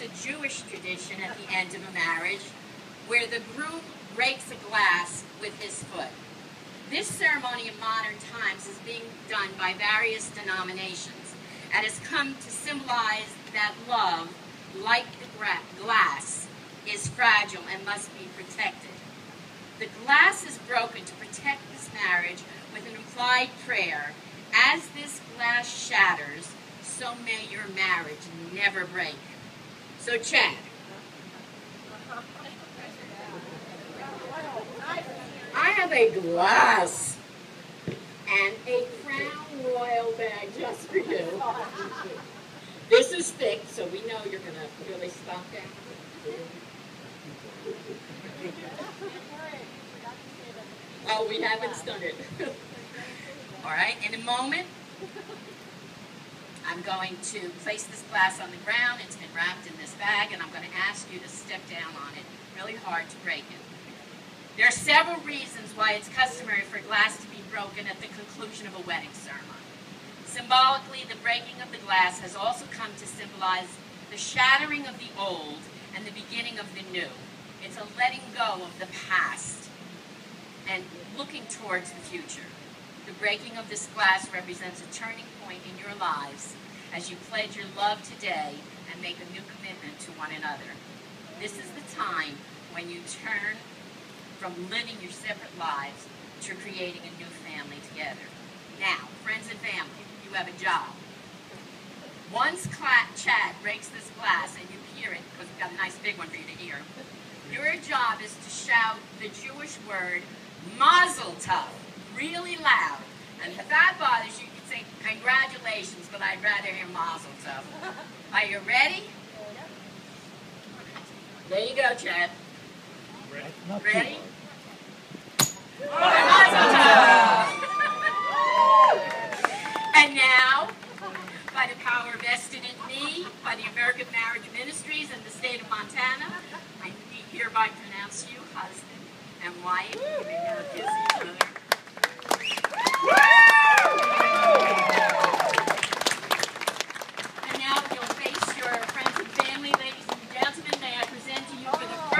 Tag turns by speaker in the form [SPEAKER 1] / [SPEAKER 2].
[SPEAKER 1] a Jewish tradition at the end of a marriage where the groom breaks a glass with his foot. This ceremony in modern times is being done by various denominations and has come to symbolize that love, like the glass, is fragile and must be protected. The glass is broken to protect this marriage with an implied prayer. As this glass shatters, so may your marriage never break. So Chad. I have a glass and a Crown Royal bag just for you. This is thick, so we know you're going to really stock out. Oh, we haven't started. All right, in a moment, I'm going to place this glass on the ground. It's been wrapped in this bag, and I'm going to ask you to step down on it really hard to break it. There are several reasons why it's customary for glass to be broken at the conclusion of a wedding ceremony. Symbolically, the breaking of the glass has also come to symbolize the shattering of the old and the beginning of the new. It's a letting go of the past and looking towards the future. The breaking of this glass represents a turning point in your lives as you pledge your love today and make a new commitment to one another. This is the time when you turn from living your separate lives to creating a new family together. Now, friends and family, you have a job. Once Chad breaks this glass and you hear it, because we've got a nice big one for you to hear, your job is to shout the Jewish word Mazel Tov, really loud. And if that bothers you, you can say congratulations, but I'd rather hear Mazel Tov. Are you ready? There you go, Chad. Ready? Ready? and now, by the power vested in me, by the American Marriage Ministries and the state of Montana, I hereby pronounce you husband and wife. You may now kiss each other. And now you'll face your friends and family, ladies and gentlemen. May I present to